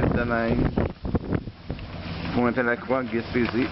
la neige. Pointe à la croix, Gaspésie.